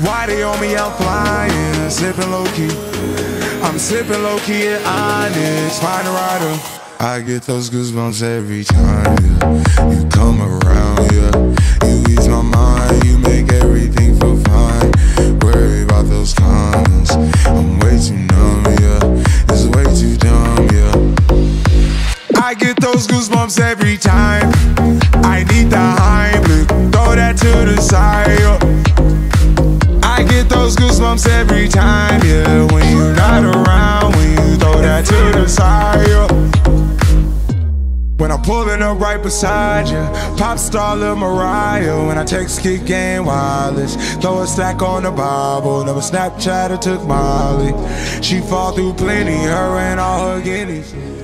Why they on me? I'm flying, sipping low key. I'm sipping low key at Onyx, find a rider. I get those goosebumps every time yeah. you come around. Yeah, you ease my mind, you make everything feel fine. Worry about those comments, I'm way too numb. Yeah, it's way too dumb. Yeah, I get those goosebumps every time. I need the Heimlich, throw that to the side. Goosebumps every time, yeah. When you're not around, when you throw that to the side, yeah. When I'm pulling up right beside you, pop star Lil Mariah. When I text kick game wireless, throw a stack on the Bible. Never Snapchat or took Molly. She fall through plenty, her and all her guineas.